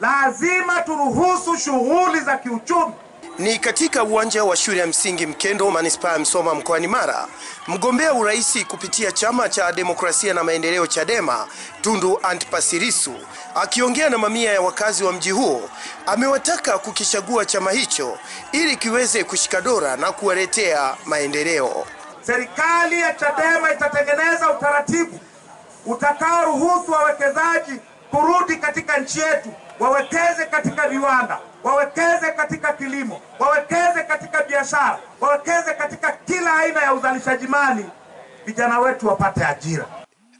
lazima turuhusu shughuli za kiuchumi. Ni katika uwanja wa shule ya msingi Mkendo, manispaa ya Msoma, mkoani Mara, mgombea urais kupitia chama cha demokrasia na maendeleo CHADEMA, Tundu Antipas Lissu akiongea na mamia ya wakazi wa mji huo, amewataka kukichagua chama hicho ili kiweze kushika dora na kuwaletea maendeleo. Serikali ya CHADEMA itatengeneza utaratibu utakaoruhusu wawekezaji kurudi katika nchi yetu, wawekeze katika viwanda, wawekeze katika kilimo, wawekeze katika biashara, wawekeze katika kila aina ya uzalishaji mali, vijana wetu wapate ajira.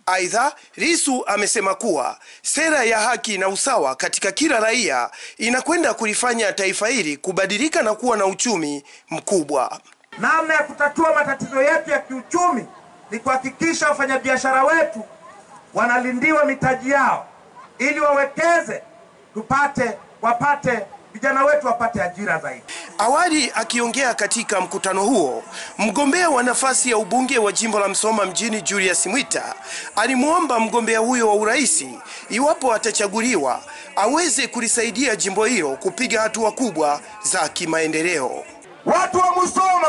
Aidha, Lissu amesema kuwa sera ya haki na usawa katika kila raia inakwenda kulifanya taifa hili kubadilika na kuwa na uchumi mkubwa. Namna ya kutatua matatizo yetu ya kiuchumi ni kuhakikisha wafanyabiashara wetu wanalindiwa mitaji yao ili wawekeze, tupate wapate vijana wetu wapate ajira zaidi. Awali akiongea katika mkutano huo, mgombea wa nafasi ya ubunge wa jimbo la Msoma mjini Julius Mwita alimwomba mgombea huyo wa urais, iwapo atachaguliwa, aweze kulisaidia jimbo hilo kupiga hatua kubwa za kimaendeleo. Watu wa Musoma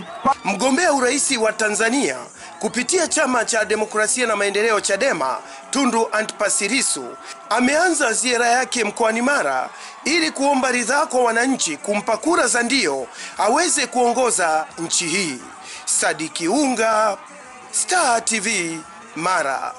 madaktari. Mgombea urais wa Tanzania kupitia chama cha demokrasia na maendeleo CHADEMA, Tundu Antipas Lissu ameanza ziara yake mkoani Mara ili kuomba ridhaa kwa wananchi kumpa kura za ndio aweze kuongoza nchi hii. Sadiki Unga, Star TV, Mara.